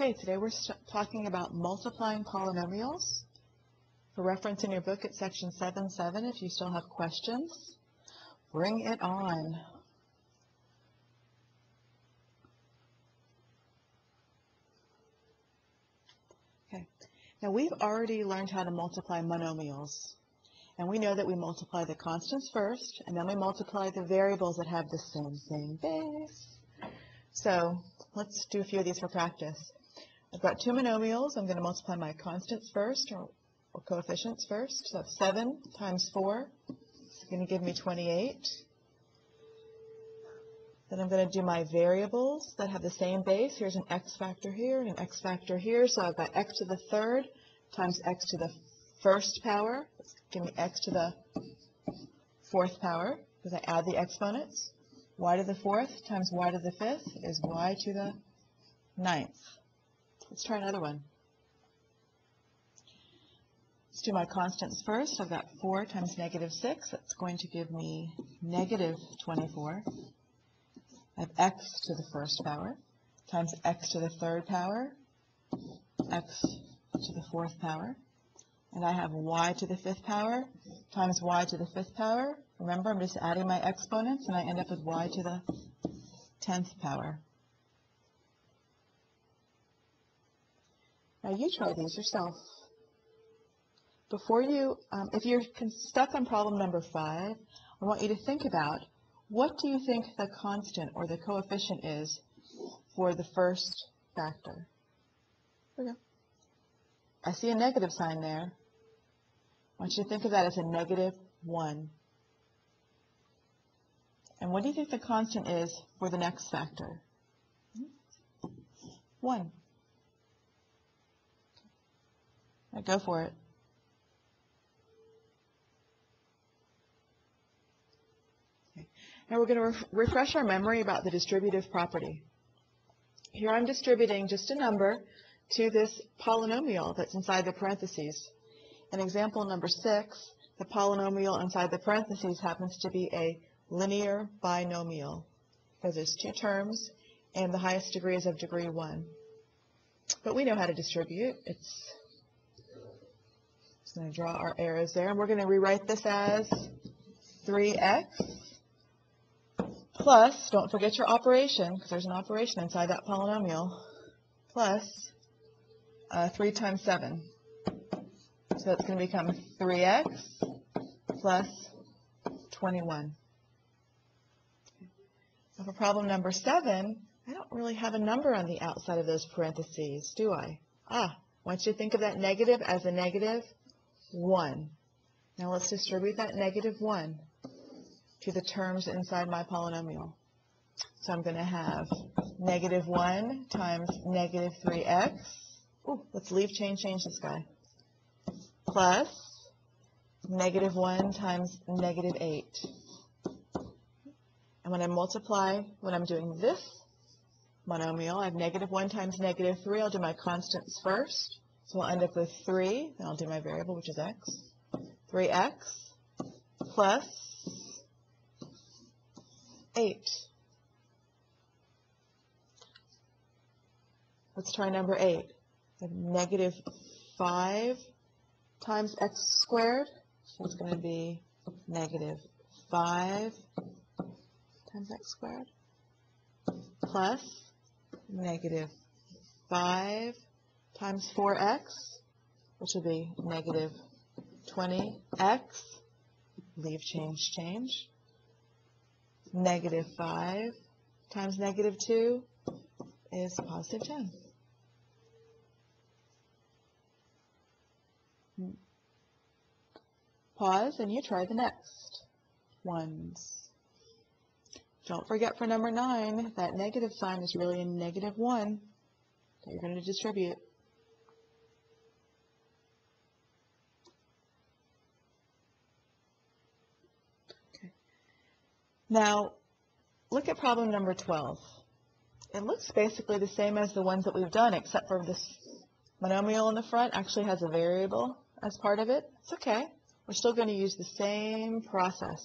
Okay, today we're talking about multiplying polynomials. For reference in your book at section 7.7, if you still have questions, bring it on. Okay, now we've already learned how to multiply monomials. And we know that we multiply the constants first, and then we multiply the variables that have the same, same base. So let's do a few of these for practice. I've got two monomials. I'm going to multiply my constants first, or, or coefficients first. So that's 7 times 4 is going to give me 28. Then I'm going to do my variables that have the same base. Here's an x factor here and an x factor here. So I've got x to the third times x to the first power. Let's give me x to the fourth power because I add the exponents. y to the fourth times y to the fifth is y to the ninth. Let's try another one. Let's do my constants first. I've got 4 times negative 6. That's going to give me negative 24. I have x to the first power times x to the third power, x to the fourth power, and I have y to the fifth power times y to the fifth power. Remember, I'm just adding my exponents, and I end up with y to the tenth power. Now you try these yourself. Before you, um, if you're stuck on problem number five, I want you to think about what do you think the constant or the coefficient is for the first factor? Go. I see a negative sign there. I want you to think of that as a negative 1. And what do you think the constant is for the next factor? 1. Right, go for it. Okay. Now we're going to re refresh our memory about the distributive property. Here I'm distributing just a number to this polynomial that's inside the parentheses. In example number six, the polynomial inside the parentheses happens to be a linear binomial because there's two terms and the highest degree is of degree 1. But we know how to distribute. It's just going to draw our arrows there. And we're going to rewrite this as 3x plus, don't forget your operation, because there's an operation inside that polynomial, plus uh, 3 times 7. So that's going to become 3x plus 21. Now for problem number 7, I don't really have a number on the outside of those parentheses, do I? Ah, want you think of that negative as a negative 1. Now let's distribute that negative 1 to the terms inside my polynomial. So I'm going to have negative 1 times negative 3x. Ooh, let's leave change, change this guy. Plus negative 1 times negative 8. And when I multiply, when I'm doing this monomial, I have negative 1 times negative 3. I'll do my constants first. So we'll end up with 3. Then I'll do my variable, which is x. 3x plus 8. Let's try number 8. Negative 5 times x squared. So it's going to be negative 5 times x squared plus negative 5 times 4x, which will be negative 20x. Leave change, change. Negative 5 times negative 2 is positive 10. Pause and you try the next ones. Don't forget for number 9, that negative sign is really a negative 1 that you're going to distribute. Now, look at problem number 12. It looks basically the same as the ones that we've done, except for this monomial in the front actually has a variable as part of it. It's okay. We're still going to use the same process.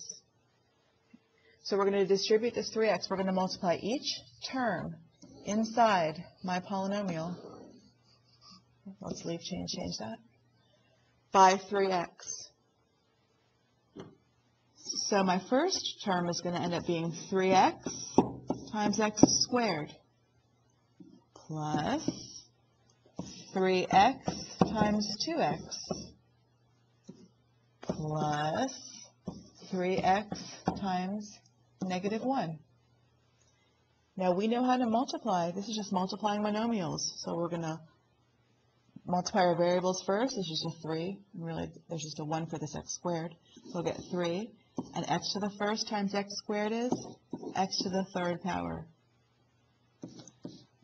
So we're going to distribute this 3x. We're going to multiply each term inside my polynomial Let's leave change, change that. By 3x. So my first term is going to end up being 3x times x squared plus 3x times 2x plus 3x times negative 1. Now we know how to multiply. This is just multiplying monomials. So we're going to multiply our variables first. This is just a 3. And really, there's just a 1 for this x squared. So we'll get 3. And x to the first times x squared is x to the third power.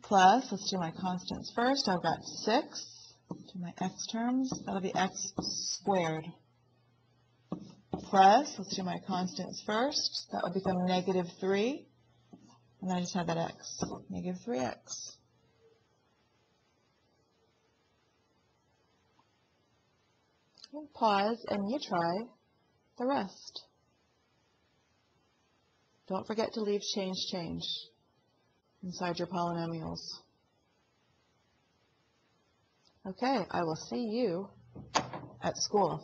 Plus, let's do my constants first. I've got 6 to my x terms. That'll be x squared. Plus, let's do my constants first. That would become negative 3. And then I just have that x, negative 3x. And pause and you try the rest. Don't forget to leave change change inside your polynomials. Okay, I will see you at school.